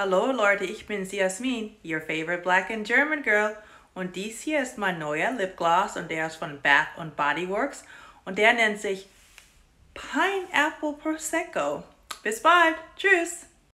Hallo Leute, ich bin's Jasmin, your favorite black and German girl. Und dies hier ist mein neuer Lipgloss und der ist von Bath Body Works und der nennt sich Pineapple Prosecco. Bis bald. Tschüss.